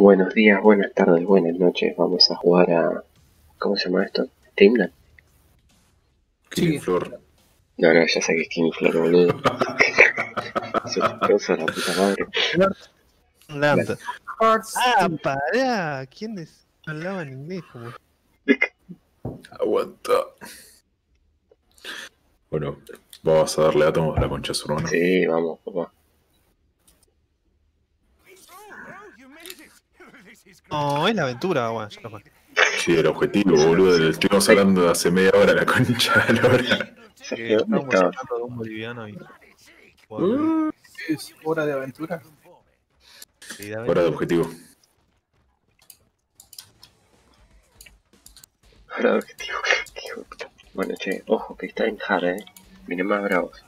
Buenos días, buenas tardes, buenas noches. Vamos a jugar a. ¿Cómo se llama esto? Killing Sí. Floor. No, no, ya sé que es King boludo. Eso es la puta madre. Land. Ah, pará. ¿Quiénes hablaban inglés? Como... Aguanta. Bueno, vamos a darle átomos a la concha su hermano. Sí, vamos, papá. No, es la aventura, bueno, ya lo fue. Sí, el objetivo, boludo. Estuvimos hablando hace media hora la concha de la hora. Sergio, Que ¿dónde Estamos estabas? hablando de un boliviano y. Uh, Es hora de aventura. Hora de objetivo. Objetivo. Hijo de puta. Bueno, che, ojo que está en hard, eh. Miren más bravos.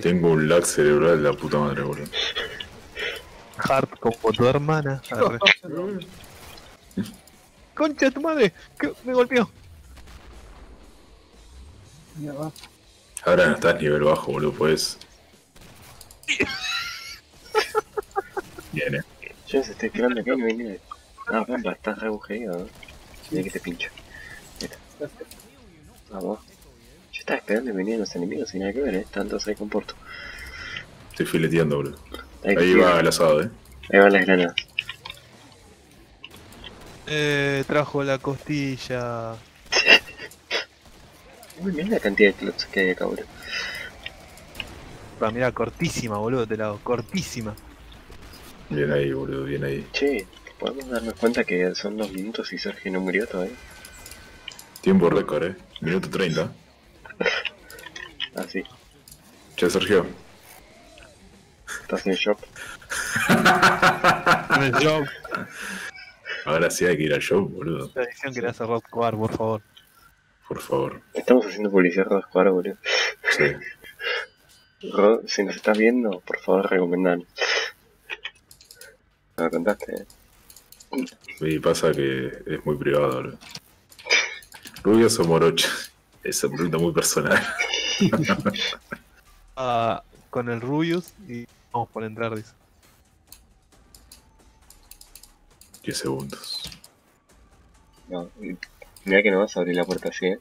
Tengo un lag cerebral de la puta madre, boludo. Hard como tu hermana. Concha de tu madre, que me golpeó. Ahora no estás nivel bajo, boludo, pues. Bien, eh. Yo se estoy esperando acá y no viene. Ah, Pampa, estás re agujereado, ¿no? Mira que te pincho. Vamos. Yo estaba esperando y venían los enemigos y nada que ver, eh. Tantos ahí con Porto. Estoy fileteando, boludo. Ahí, Ahí va el asado, eh. Ahí van las granadas. Eh, trajo la costilla. Uy, mira la cantidad de clots que hay acá, boludo. Ah, mira, cortísima, boludo, te la hago, cortísima. Bien ahí, boludo, bien ahí. Che, podemos darnos cuenta que son dos minutos y Sergio no murió todavía. Tiempo récord, eh. Minuto 30. Ah, sí. Che, Sergio. Estás en shock. Yo, Ah. Ahora sí hay que ir al show, boludo. la edición que le hace Rod Squad, por favor. Por favor. Estamos haciendo publicidad Rod Squad, boludo. Sí. Rod, si nos estás viendo, por favor, recomendanos. Me lo contaste, eh. Y pasa que es muy privado, boludo. Rubios o morochos. Esa pregunta muy personal. Ah, con el Rubius y vamos por entrar, dice. 10 segundos. No, mira que no vas a abrir la puerta así, eh.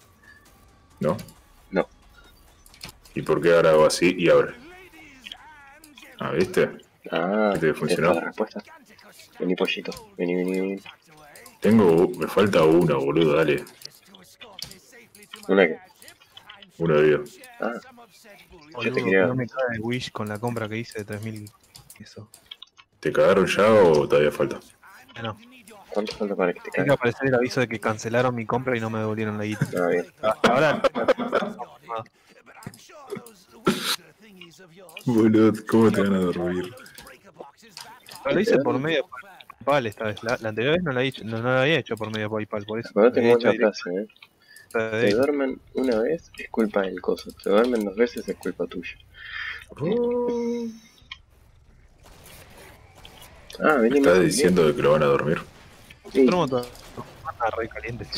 ¿No? No. ¿Y por qué ahora hago así y ahora? Ah, ¿viste? Ah, ¿Viste que funcionó? la respuesta. Vení, pollito. Vení, vení, vení. Tengo. Me falta uno, boludo, dale. Una que. Uno de vida. Ah, Boludo, te quería- no me cae el Wish con la compra que hice de 3000 eso. ¿Te cagaron ya o todavía falta? No, ¿cuánto falta para que te tiene que aparecer el aviso de que cancelaron mi compra y no me devolvieron la guita. Ah, bien. Ahora, Boludo, ¿cómo te van a dormir? pero lo hice por medio de PayPal esta vez. La, la anterior vez no la, he hecho- no, no la había hecho por medio de PayPal, por eso. Eh. Se duermen una vez es culpa del coso. Se duermen dos veces es culpa tuya. Ah, vení ¿Estás más diciendo de que lo van a dormir? Sí. Anda re caliente.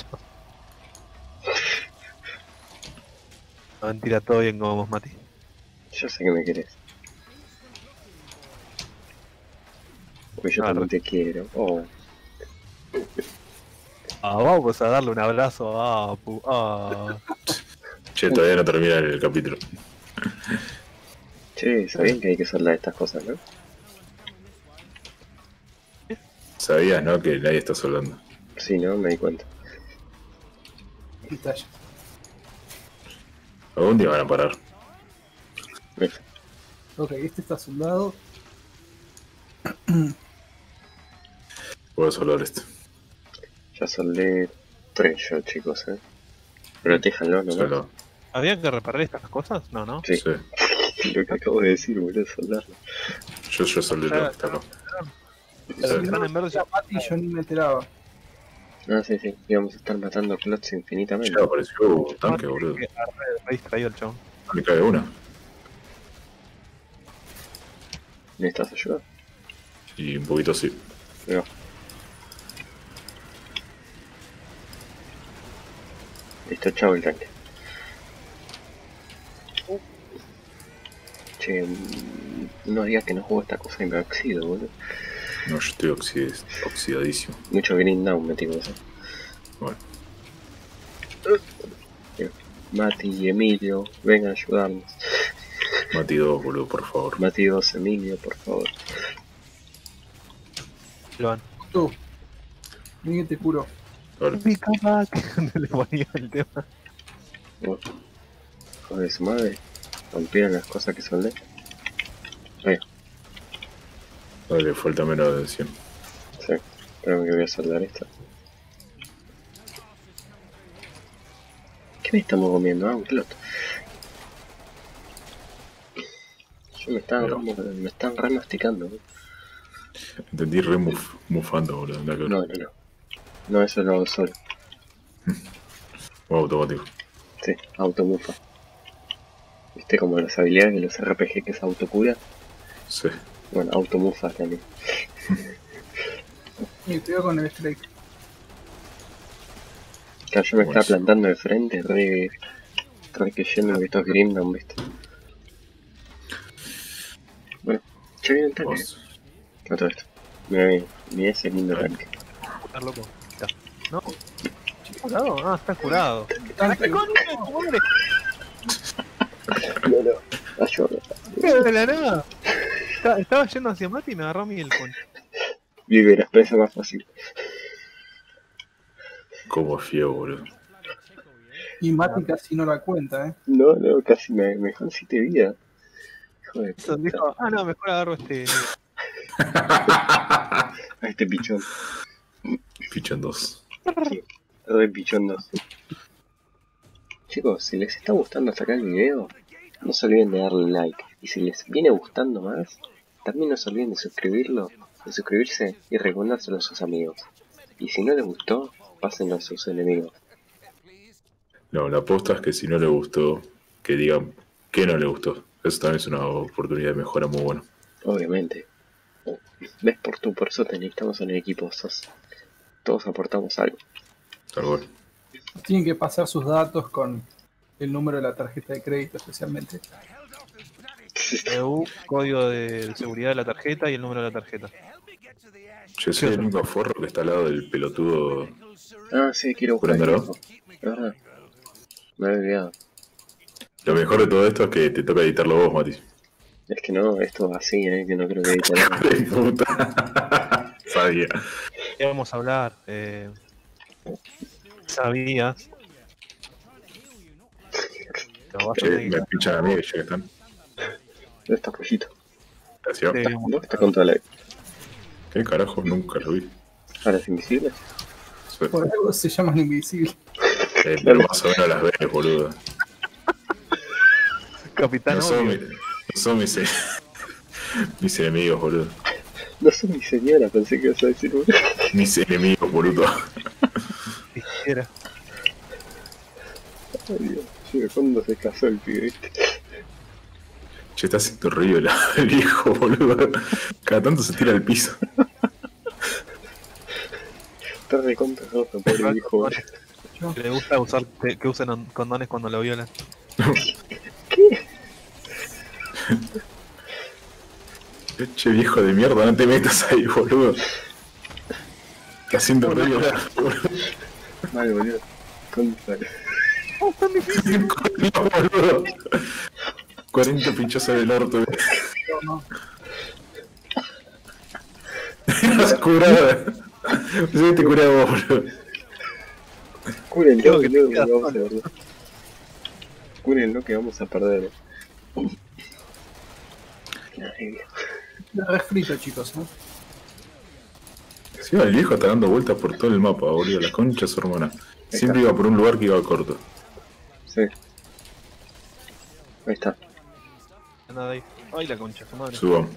No, mentira, todo bien como vos, Mati. yo sé que me querés. Pues yo Ah, también te quiero. Oh, Ah, vamos a darle un abrazo a Apu. Ah, Che, todavía no termina el capítulo. che, sabían que hay que hacerla de estas cosas, ¿no? Sabías, ¿no? Que nadie está soldando. Sí, no, me di cuenta. Detalle. Algún día van a parar. Ok, este está soldado. Voy a soldar este. Ya soldé tres yo, chicos, eh. Protéjanlo, ¿no? Solo. ¿Había que reparar estas cosas? No, no. Sí, Sí. lo que acabo de decir, boludo, soldarlo. Yo, yo soldé. Los que están en verde ya Mati, yo ni me enteraba. Ah, sí, sí, íbamos a estar matando plots infinitamente. Ya apareció un tanque, boludo. re distraído el chabón. No le cae una. ¿Necesitas ayuda? Y un poquito sí. No. Listo, chao el tanque. Che, No digas que no juego esta cosa y me oxido, boludo. No, yo estoy oxid- oxidadísimo. Mucho green down metimos. ¿eh? Bueno, Mati y Emilio, vengan a ayudarnos. Mati 2, boludo, por favor. Mati 2, Emilio, por favor. Lo van. Tú. Que te curo. Pick up back. Le ponía el tema. Oh. Joder, su madre. Rompieron las cosas que son de. Ahí, dale, falta menos atención. sí. Espérame que voy a soldar esto. ¿Qué me estamos comiendo? Ah, un clot. Yo me están, Pero- me están re masticando. ¿eh? Entendí re muf- mufando, boludo. No, no, no. No, eso lo hago solo. O automático. Sí, automufa. ¿Viste como las habilidades de los RPG que es autocura? Sí. Bueno, automufa también. Y veo con el strike. Claro, yo me estaba plantando de frente, re. re que yendo que estos Grimdown, ¿viste? Bueno, che viene el tanque. A todo esto. Mira, mira, mira ese lindo tanque. Estar loco. ¿Curado? Ah, está curado. De la nada. Estaba, estaba yendo hacia Mati y me agarró a mí el. Vive la expresa más fácil. Como fío, boludo. Y Mati casi no la cuenta, eh. No, no, casi me, me dejó en 7 vidas. Hijo de Eso puta. dijo, ah, no, mejor agarro este. A este pichón. Pichón 2. Re pichón 2. Chicos, si les está gustando hasta acá el video, no se olviden de darle like. Y si les viene gustando más, también no se olviden de suscribirlo, de suscribirse y recomendárselo a sus amigos. Y si no les gustó, pásenlo a sus enemigos. No, la aposta es que si no le gustó, que digan que no le gustó. Eso también es una oportunidad de mejora muy buena. Obviamente. Ves por tú, por eso te necesitamos en el equipo. Sos, todos aportamos algo. Tal cual. Tienen que pasar sus datos con el número de la tarjeta de crédito, especialmente. EU, código de seguridad de la tarjeta y el número de la tarjeta. Yo soy el único forro que está al lado del pelotudo. Ah, sí, quiero buscar. Es. Me había olvidado. Lo mejor de todo esto es que te toca editarlo vos, Mati. Es que no, esto va así, ¿eh? que no creo que puta. Sabía. ¿Qué vamos a hablar? Eh, ¿Sabías? Tener me que- pichan a mí, ya que están. ¿Dónde está Pollito? Gracias. Sí. ¿Dónde está con toda la... ¿Qué carajo? Nunca lo vi. ¿Ahora es invisible? Por algo se llaman invisibles. Eh, pero más o menos las ves, boludo. Capitán No son, mi- no son mis, e- mis enemigos, boludo. No soy mi señora, pensé que ibas a decir boludo. Mis enemigos, boludo. Quisiera. Ay, Dios. Cuando se casó el pibe, ¿viste? Che, está haciendo río el, el viejo, boludo. Cada tanto se tira al piso. Está de contra rojo, pobre hijo. boludo. Le gusta usar que, que usen condones cuando lo violan. Che, viejo de mierda, no te metas ahí, boludo. Está haciendo río, boludo. Mal, boludo. Contra. No, boludo. 40 pinchazos del orto. No, te curaba vos, boludo. Cúrenlo, que que vamos a perder. Cúrenlo que vamos a perder. Dios. no. Refrito, chicos, ¿no? Sí, el viejo está dando vueltas por todo el mapa, boludo. La concha de su hermana. Siempre iba por un lugar que iba corto. Sí. Ahí está. Nada ahí. Ay, la concha, su madre. Subamos.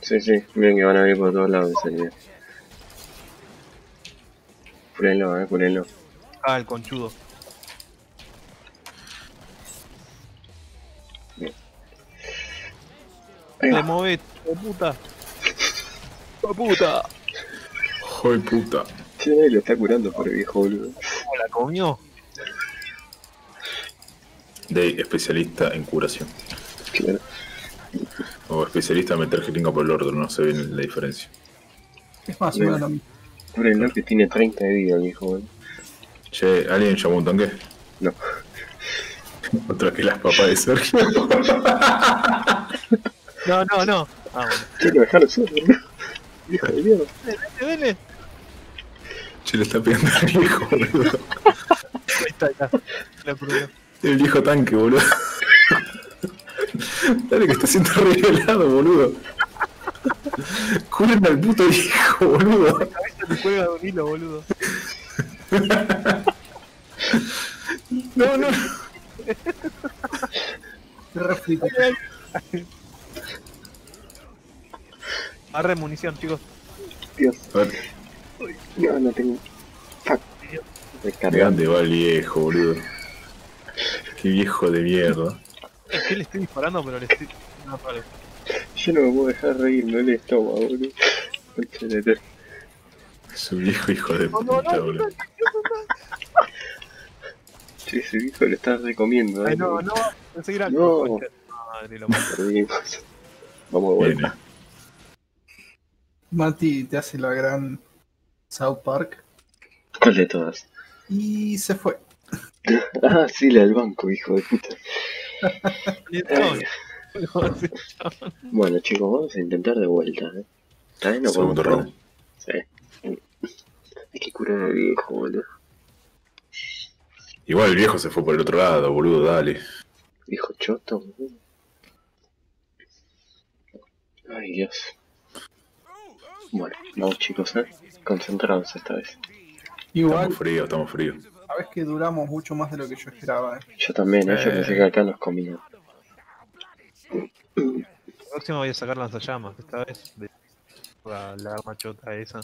Sí, sí. Miren que van a venir por todos lados en serio. Cúrenlo, eh, cúrenlo. Ah, el conchudo. Le move, hijo de puta. Hijo de puta. Joder puta. Che, nadie lo está curando por el viejo boludo. ¿Cómo la comió? De especialista en curación. Claro. O especialista en meter jeringa por el orto, no sé bien la diferencia. Es más o Bien. menos lo mismo. Pobre el que tiene 30 de vida, viejo, boludo. Che, ¿alguien llamó un tanque? No. Otra que las papas de Sergio. No, no, no. Ah, bueno. Che, lo dejaron solo, boludo. Hijo de mierda. Dale, dale. Che, le está pegando al viejo, boludo. Ahí está, ya. La prueba. El viejo tanque, boludo. Dale que está siendo revelado, boludo. Curen al puto viejo, boludo. cabeza te cuelga de un hilo, boludo. No, no. Arre munición, chicos. Dios. A ver, No, no tengo. Fuck. ¿de Descargando. dónde va el viejo, boludo? Qué viejo de mierda. Es que le estoy disparando, pero le estoy. No, vale. Yo no me puedo dejar reír, no le estómago, boludo. Es un viejo hijo de No, no, puta, no, boludo. Che, ese viejo lo está recomiendo. Ay, ¿eh? no, no. Pensé que era No. De Madre, lo mato. Perdimos. Vamos de vuelta. Mati te hace la gran South Park ¿Cuál de todas? y se fue. Ah, sí, la del banco, hijo de puta. Ay, bueno, chicos, vamos a intentar de vuelta, ¿eh? No Segundo podemos round. Sí. Hay que curar al viejo, boludo. Igual el viejo se fue por el otro lado, boludo, dale. Viejo choto, boludo. Ay, Dios. Bueno, vamos chicos, ¿eh? Concentrados esta vez. Igual, Estamos fríos, estamos fríos. sabes que duramos mucho más de lo que yo esperaba. ¿eh? Yo también, ¿eh? Yo Eh. pensé que acá nos comían. La próxima voy a sacar lanzallamas, esta vez. De la, la arma chota esa.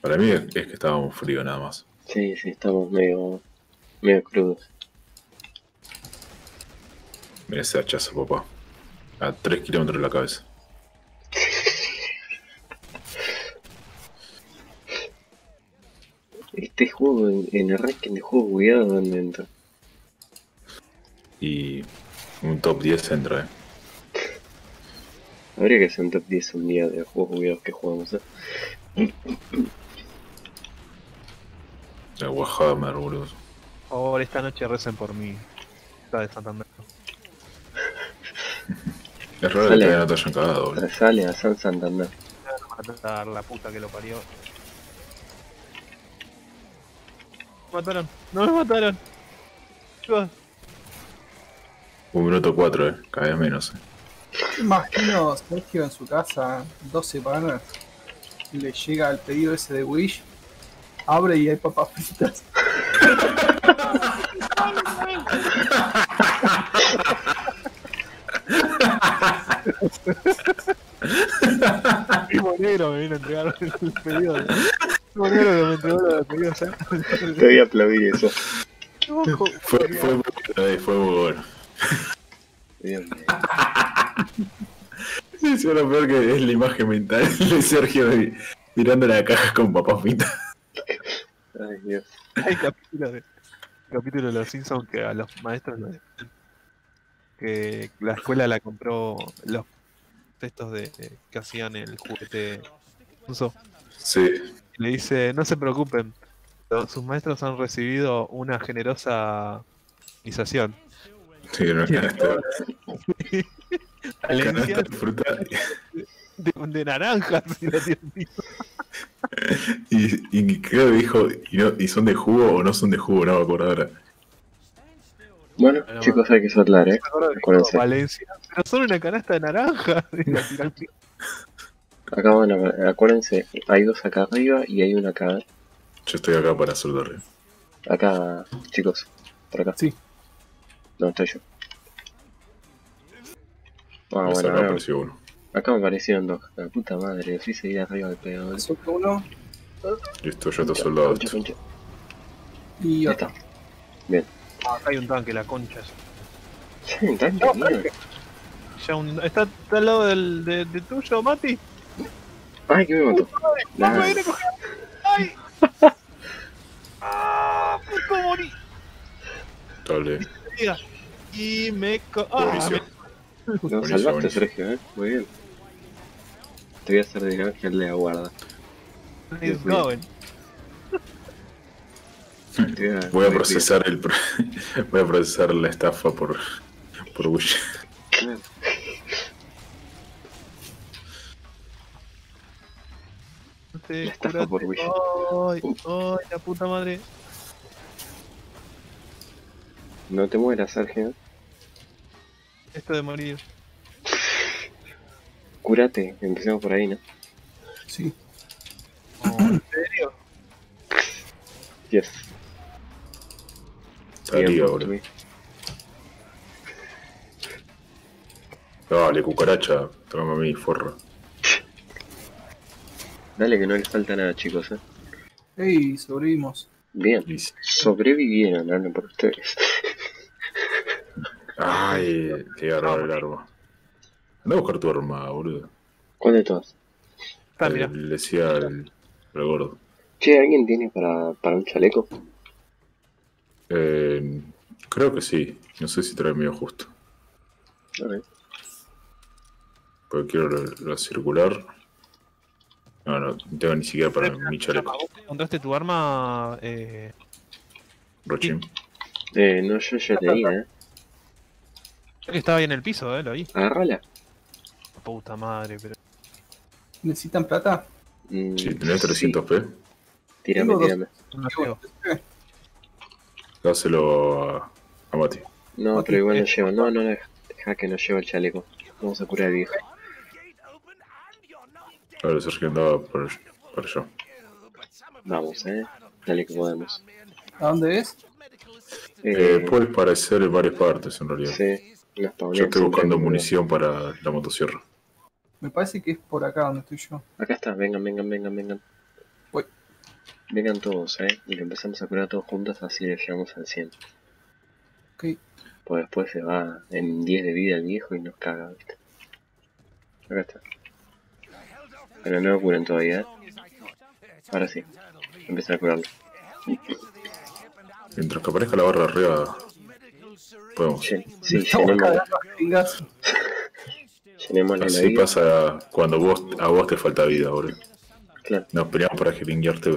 Para mí es es que estábamos fríos nada más. Sí, sí, estamos medio, medio crudos. Mira ese hachazo, papá. A 3 kilómetros de la cabeza. Este juego, en, en el ranking de juegos bugueados, ¿dónde entra? Y un top 10 entra, eh. Habría que hacer un top 10 un día de juegos bugueados que jugamos, ¿eh? El Warhammer, boludo. Por favor, esta noche recen por mí. Está de Santander. Es raro que Sale. te hayan cagado, boludo. Resale a San Santander. la puta que lo parió. Mataron, no me mataron. Chicos, Un minuto 4, eh. Cada vez menos, eh. Imagino Sergio en su casa, 12 panas, y le llega el pedido ese de Wish, abre y hay papas fritas. primo negro me vino a entregar el pedido. Los. Te voy a aplaudir eso. Fue, fue muy bueno, eh, fue muy bueno. Sí, sí, lo peor que es la imagen mental de Sergio mi- mirando la caja con papas fritas. Ay, Dios. Hay capítulo de, capítulo de los Simpsons que a los maestros les- que la escuela la compró los textos de que hacían el juguete Uso. Sí, Le dice, no se preocupen, sus maestros han recibido una generosa iniciación. sí, una canasta, canasta de fruta de, de naranjas y la tiene encima. y, y creo que dijo, y, no, y son de jugo o no son de jugo, no me acuerdo ahora. Bueno, Bueno, chicos, hay que soltar, ¿eh? Valencia, pero son una canasta de naranjas. Acá van a ver, acuérdense, hay dos acá arriba y hay una acá. Yo estoy acá para soltar. Acá, chicos, por acá. Sí. No, estoy yo. Ah, bueno, acá apareció uno. acá me aparecieron dos. La puta madre, así seguía arriba del pedo. ¿eh? Uno Listo, yo estoy soldado. Concha, concha. y Ya otro. está. Ah, acá hay un tanque, la concha. Sí, un tanque. Ya un, está, está al lado del, de, de tuyo, Mati. Ay, que me mató. ¡No Nah. me! ¡Ay! ¡Ah! ¡Puto morí! Dale. Y me. co- ¡Ah! Lo Buenísimo, salvaste. Sergio, ¿eh? Muy bien. Te voy a hacer de ángel de la guarda. Dios mío. Joven. Te voy a, procesar el voy a procesar la estafa por por Wish. Claro. Te La estafa por curate. Wish. Ay, ay, la puta madre. No te mueras, Sergio. Esto de morir. Cúrate, empecemos por ahí, ¿no? Sí. No, ¿En serio? Yes. Estaría. Luis. Dale, cucaracha, tómame a mí, forra. Dale que no les falta nada, chicos, ¿eh? Ey, sobrevivimos. Bien. Sobrevivieron, hablan por ustedes. Ay, le iba a robar el arma. Anda a buscar tu arma, boludo. ¿Cuál de todas? Está, Le- mira. Le decía al, al gordo. Che, ¿alguien tiene para, para un chaleco? Eh, creo que sí. No sé si trae mío justo. A ver. Porque quiero la, la circular. No, no, no tengo ni siquiera para mi chaleco. ¿Vos encontraste tu arma? Eh, Rochim. Eh, no, yo ya tenía, ¿eh? creo que estaba ahí en el piso, eh, lo vi. Agárrala. Puta madre, pero. ¿Necesitan plata? Mm, Si tenés 300p, Tírame, Tengo dos. tírame. Llego. dáselo a, a Mati. No, pero igual no llevo. No, no, no, deja que no llevo el chaleco. Vamos a curar al viejo. A ver, Sergio andaba por, por allá. Vamos, eh. Dale que podemos. ¿A dónde es? Eh, Eh, puede parecer en varias partes en realidad. sí, Yo estoy buscando munición para la motosierra. Me parece que es por acá donde estoy yo. Acá está, vengan, vengan, vengan, vengan. Voy. Vengan todos, eh. Y lo empezamos a curar todos juntos, así le llegamos al 100. Ok. Pues después se va en 10 de vida el viejo y nos caga, ¿viste? Acá está. Pero no lo curen todavía, ¿eh? Ahora sí. Empezar a curarlo. Mientras que aparezca la barra arriba, podemos. Sí, Estamos llenemos, cagando a jeringas. llenémosle la Así vida. pasa cuando vos a vos te falta vida, boludo. Claro. Nos peleamos para jeringuearte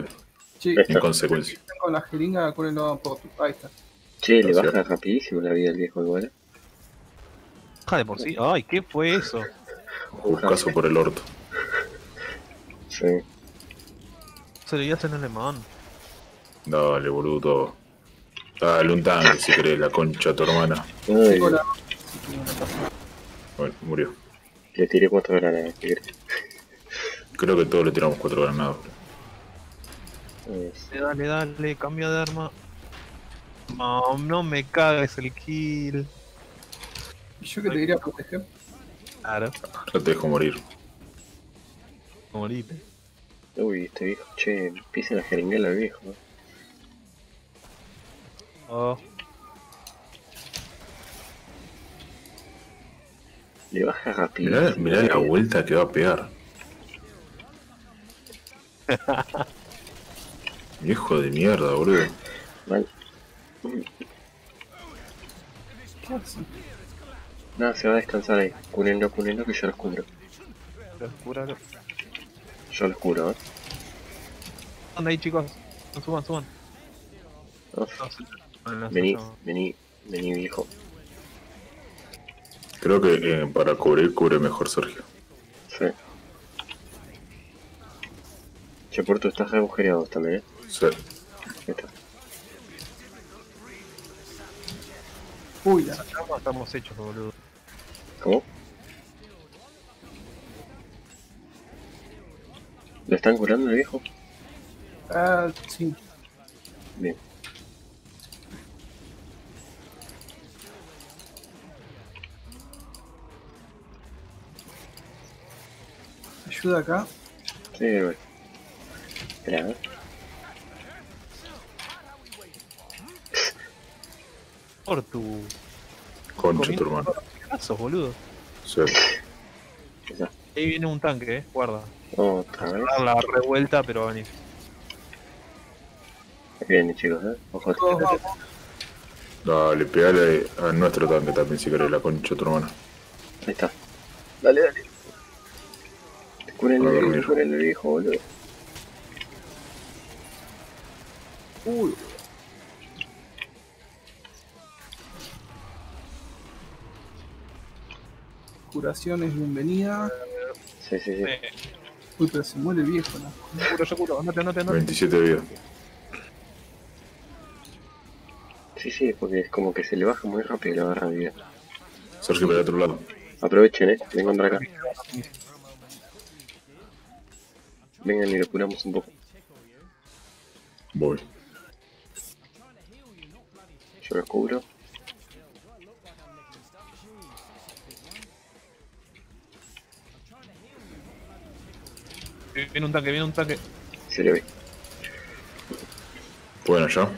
Ahí en consecuencia. con la jeringa, cúrenlo por tu. Ahí está. Che, le baja rapidísimo la vida al viejo igual, ¿eh? Baja de por sí. Ay, ¿qué fue eso? Buscazo por el orto. Sí. Se lo en alemán. Dale, boludo. Dale un tanque si querés, la concha de tu hermana. Ay, Bueno, murió. le tiré cuatro granadas, ¿qué querés? Creo que todos le tiramos cuatro granadas. Dale, dale, dale, cambia de arma. No, no me cagues el kill. ¿Y yo que te quería proteger? Claro, Ya te dejo morir. Morite. Uy, este viejo, che, empiecen a jeringuear al viejo. ¿eh? Oh, Le baja rápido. Mirá, mirá la vuelta que va a pegar. Viejo de mierda, boludo. Mal. ¿Qué hace? No, se va a descansar ahí. Cúrenlo, cúrenlo que yo los cubro. pero cúralo. Yo los cubro, ¿eh? ¿Dónde ahí, chicos? Suban, suban. No, vení, vení, vení viejo. Creo que eh, para cubrir, cubre mejor Sergio. Sí. Che, por tu estás agujereado también, ¿eh? Sí. Ahí está. Uy, la estamos hechos, boludo. ¿Cómo? ¿Lo están curando el viejo? Ah, sí. Bien. Ayuda acá. Sí, bueno. Espera, ¿eh? Por tu. Concha tu hermano. Casos, boludo. Sí. Ahí viene un tanque, eh. Guarda. Otra vez. Dar la revuelta, pero va a venir. Viene, chicos, ¿eh? Ojo. Vamos. Dale, pegale a nuestro tanque también si querés, la concha tu hermana. Ahí está. Dale, dale. Cúrenle viejo, cúrenle viejo, boludo. Uy. Curaciones, bienvenida. Sí, sí, sí. Uy, pero se muere el viejo, ¿no? yo curo, yo curo, andate, andate, andate. 27 de vida. Sí, sí, porque es como que se le baja muy rápido la barra de vida. Sergio, para el otro lado. Aprovechen, eh. Vengan para acá. Vengan y lo curamos un poco. Voy. Yo lo cubro. Viene un tanque, viene un tanque. Se le ve. ¿Pueden allá?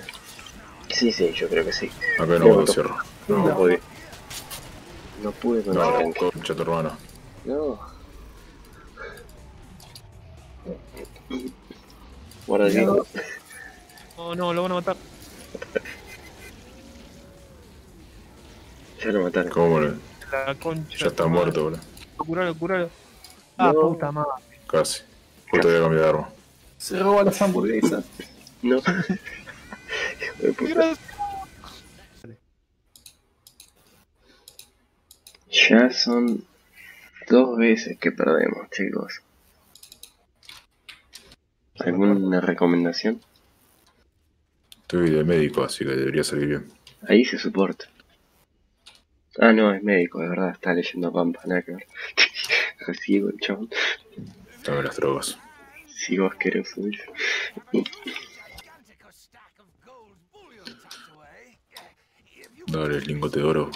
Sí, sí, yo creo que sí. Acá no puedo cierro. No, No. podía. No pude con el No, tanque. concha tu hermana. No. Guarda. Cuidado. No, no, lo van a matar. Ya lo mataron. ¿Cómo le- La concha. Ya está muerto, boludo. Curalo, curalo. Ah, No. puta madre. Casi. Había cambiado de arma. Se roba las hamburguesas. No. Ya son dos veces que perdemos, chicos. ¿Alguna recomendación? Estoy de médico, así que debería salir bien. Ahí se soporta. Ah, no, es médico, de verdad, está leyendo Pampa, nada que ver. Recibo el chabón. Dame las drogas. Tucked away. If you Dale el lingote de oro.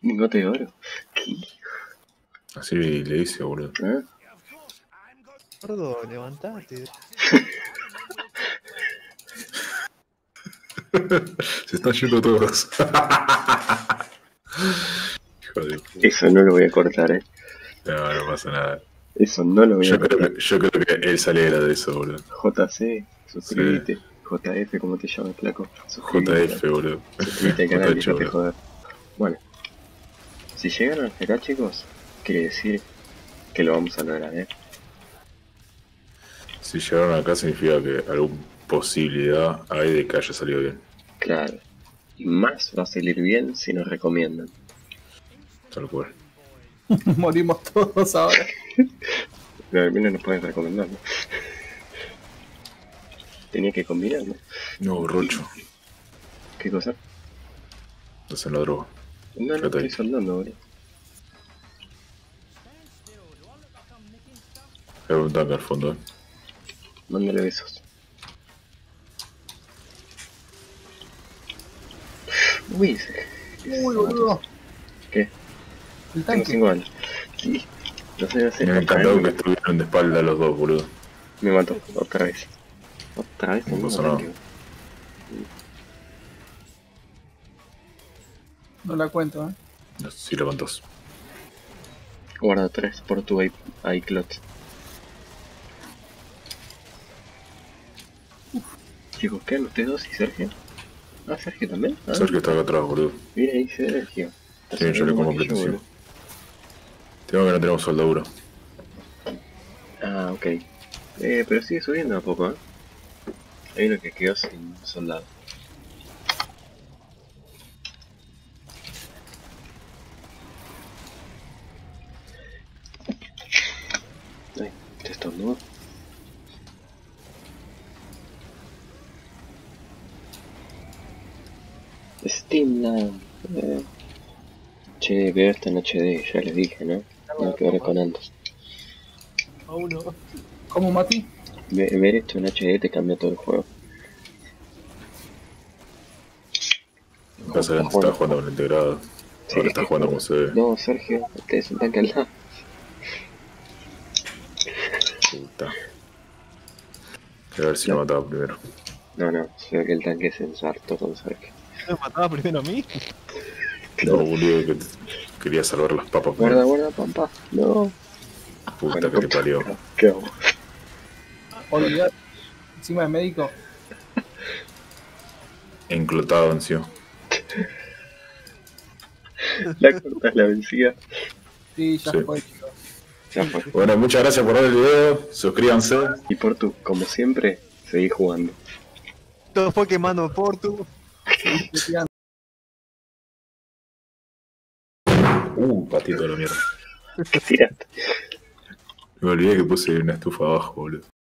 Lingote de oro. ¿Qué? Así le dice, boludo. Going Gordo, levantate. Se están yendo todos. Eso no lo voy a cortar, eh. No, no pasa nada. Eso no lo voy a creo, cortar. que, yo creo que él se alegra de eso, boludo. JC, suscríbete. JF, ¿cómo te llamas, flaco? JF, boludo. Suscríbete al canal, déjate joder. Bueno, si llegaron hasta acá, chicos, quiere decir que lo vamos a lograr, eh. Si llegaron acá significa que alguna posibilidad hay de que haya salido bien. Claro. Y más va a salir bien si nos recomiendan. Tal cual. Morimos todos ahora. Pero al menos nos pueden recomendar, ¿no? Tenía que combinar, ¿no? No, Rocho. ¿Qué cosa? Estás en la droga. No, no estoy soldando, boludo. Hay un tanque al fondo, eh. Mándale besos. Uy, ese- Uy, boludo. ¿Qué? El Tengo tanque. 5 años. ¿Qué? No sé hacer Me ha otra encantado vez que me- estuvieron de espalda los dos, boludo. Me mató, otra vez. Otra vez No nada. No la cuento, eh. No sé si levantas. Guarda 3 por tu iCloud. Chicos, ¿quedan ustedes dos y Sergio? Ah, Sergio también. Ah, Sergio está acá atrás, boludo. Mira ahí Sergio. Sí, yo le como más que yo, protección. boludo. Tengo que no tenemos soldadura. Ah, ok. Eh, pero sigue subiendo a poco, ¿eh? Hay uno que quedó sin soldado. Ay, te estornudo. Steamland. Eh. Che, veo esto en HD, ya les dije, ¿no? No que ver con antes. A uno. ¿Cómo, Mati? Ve- ver esto en HD te cambia todo el juego. Más adelante estaba jugando con la integrada. Sí. Ahora está jugando como se ve. No, Sergio, este es un tanque al lado. Puta. Quiero ver si lo mataba primero. No, no, se ve que el tanque se ensartó con Sergio. ¿Me mataba primero a mí? No, boludo, que Quería salvar las papas. Guarda, pues. guarda, papá! No. Puta bueno, que te parió. ¿Qué hago? Encima de médico. Enclotado, encima. La corta es la vencida. Sí, ya sí. fue, chicos. Bueno, muchas gracias por ver el video. Suscríbanse. Y por tu, como siempre, seguí jugando. Todo fue quemando por tu. Patito de la mierda. Me olvidé que puse una estufa abajo, boludo.